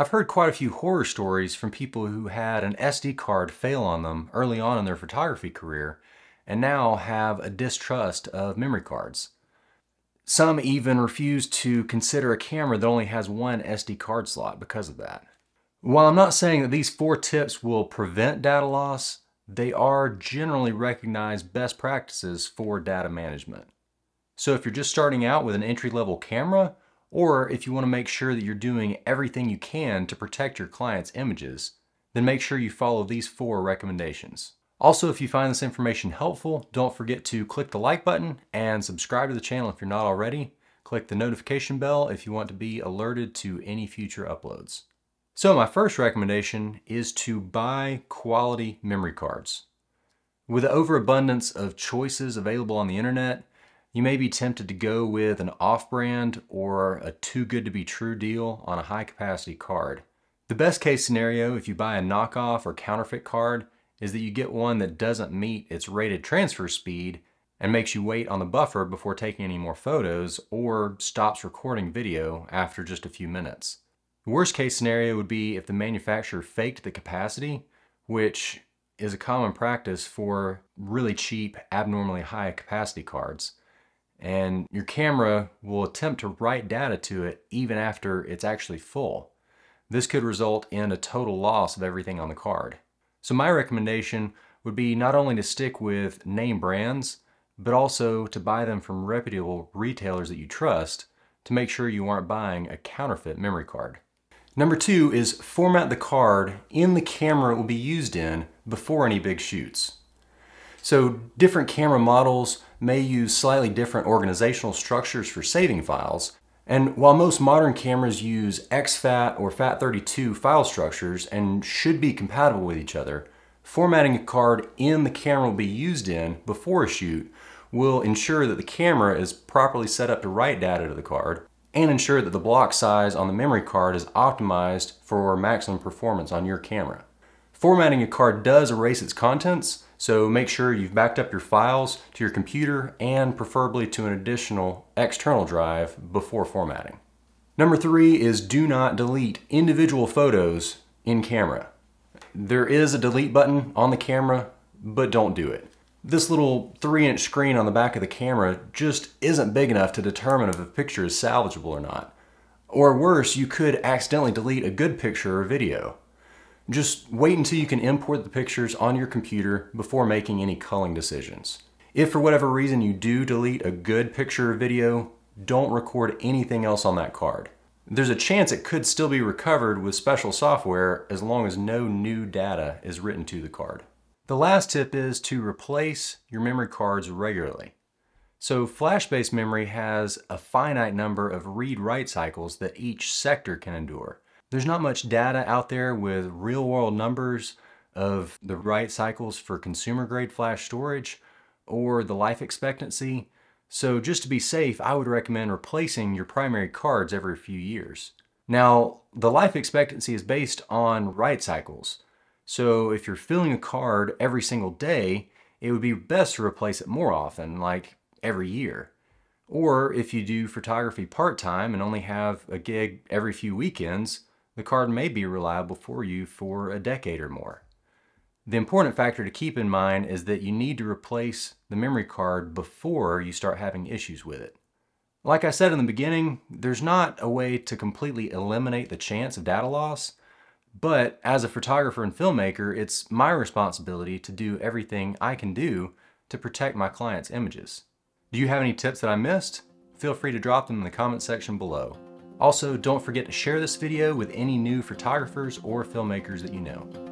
I've heard quite a few horror stories from people who had an SD card fail on them early on in their photography career and now have a distrust of memory cards. Some even refuse to consider a camera that only has one SD card slot because of that. While I'm not saying that these four tips will prevent data loss, they are generally recognized best practices for data management. So if you're just starting out with an entry-level camera, or if you want to make sure that you're doing everything you can to protect your client's images, then make sure you follow these four recommendations. Also, if you find this information helpful, don't forget to click the like button and subscribe to the channel if you're not already. Click the notification bell if you want to be alerted to any future uploads. So my first recommendation is to buy quality memory cards. With the overabundance of choices available on the internet, you may be tempted to go with an off-brand or a too good to be true deal on a high capacity card. The best case scenario if you buy a knockoff or counterfeit card is that you get one that doesn't meet its rated transfer speed and makes you wait on the buffer before taking any more photos or stops recording video after just a few minutes. The worst case scenario would be if the manufacturer faked the capacity, which is a common practice for really cheap, abnormally high capacity cards. And your camera will attempt to write data to it even after it's actually full. This could result in a total loss of everything on the card. So my recommendation would be not only to stick with name brands, but also to buy them from reputable retailers that you trust to make sure you aren't buying a counterfeit memory card. Number two is format the card in the camera it will be used in before any big shoots. So different camera models may use slightly different organizational structures for saving files, and while most modern cameras use exFAT or FAT32 file structures and should be compatible with each other, formatting a card in the camera will be used in before a shoot will ensure that the camera is properly set up to write data to the card and ensure that the block size on the memory card is optimized for maximum performance on your camera. Formatting a card does erase its contents, so make sure you've backed up your files to your computer and preferably to an additional external drive before formatting. Number three is do not delete individual photos in camera. There is a delete button on the camera, but don't do it. This little three inch screen on the back of the camera just isn't big enough to determine if a picture is salvageable or not. Or worse, you could accidentally delete a good picture or video. Just wait until you can import the pictures on your computer before making any culling decisions. If for whatever reason you do delete a good picture or video, don't record anything else on that card. There's a chance it could still be recovered with special software as long as no new data is written to the card. The last tip is to replace your memory cards regularly. So flash-based memory has a finite number of read-write cycles that each sector can endure. There's not much data out there with real world numbers of the write cycles for consumer grade flash storage or the life expectancy. So just to be safe, I would recommend replacing your primary cards every few years. Now, the life expectancy is based on write cycles. So if you're filling a card every single day, it would be best to replace it more often, like every year. Or if you do photography part-time and only have a gig every few weekends, the card may be reliable for you for a decade or more. The important factor to keep in mind is that you need to replace the memory card before you start having issues with it. Like I said in the beginning, there's not a way to completely eliminate the chance of data loss, but as a photographer and filmmaker, it's my responsibility to do everything I can do to protect my clients' images. Do you have any tips that I missed? Feel free to drop them in the comment section below. Also, don't forget to share this video with any new photographers or filmmakers that you know.